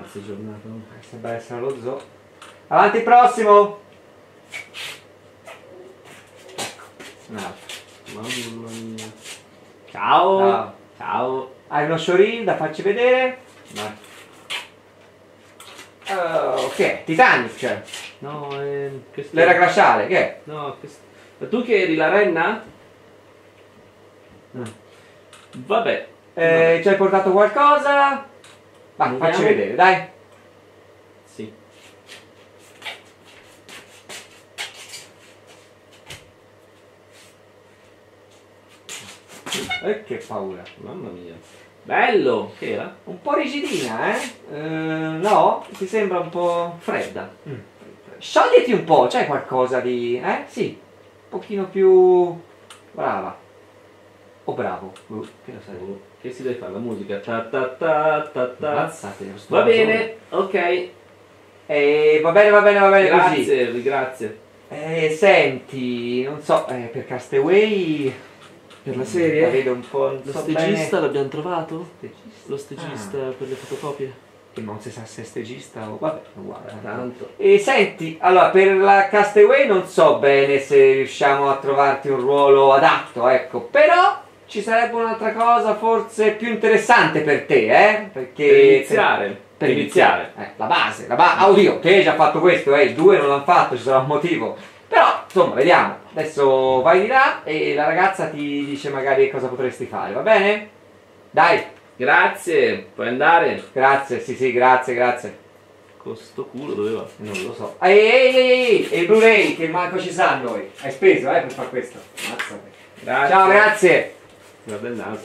Mazza giornata. no? Eh, Sembra essere lo zoo. Avanti, prossimo! Altro. Mamma mia. Ciao. Ciao. Ciao. Hai uno showreel da farci vedere? Vai. Uh, ok, Titanic, cioè. No, sto- L'era glaciale, che è? No, che st- Ma tu che eri la renna? Mm. Vabbè. Eh, ci hai portato qualcosa? Vai, facci vedere, dai. Sì. Eh, che paura. Mamma mia. Bello. Che era? Un po' rigidina, eh? Eh, no? Ti sembra un po' fredda. Sciogliti un po', c'è qualcosa di... eh? Sì. Un pochino più... brava. O bravo. Uh, che lo sai? Oh, Che si deve fare? La musica. Ta ta ta ta ta. Ammazzate, Va bene. Ok. Eh, va bene, va bene, va bene così. Grazie, grazie. Eh, senti, non so, eh, per Castaway... Per la La serie? vedo un po'... non Lo so stagista bene. l'abbiamo trovato? Stagista? Lo stagista Ah. per le fotocopie? Che non si sa se è stagista o... Vabbè, uguale. tanto. Tanto. E senti, allora per la Castaway non so bene se riusciamo a trovarti un ruolo adatto, ecco, però ci sarebbe un'altra cosa forse più interessante per te, eh? Perché Per iniziare. per iniziare, eh, la base, la base. Ah, oddio, te hai già fatto questo, eh, due non l'hanno fatto, ci sarà un motivo. Però, insomma, vediamo. Adesso vai di là e la ragazza ti dice magari cosa potresti fare, va bene? Dai, Grazie. Puoi andare. grazie, sì, sì, grazie, grazie. Con sto culo doveva. Non lo so. Ehi, ehi, ehi, ehi, e il Blu-ray che manco ci sa noi. Hai speso, eh, per fare questo. Grazie. Ciao, grazie. Não é danado.